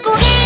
こげ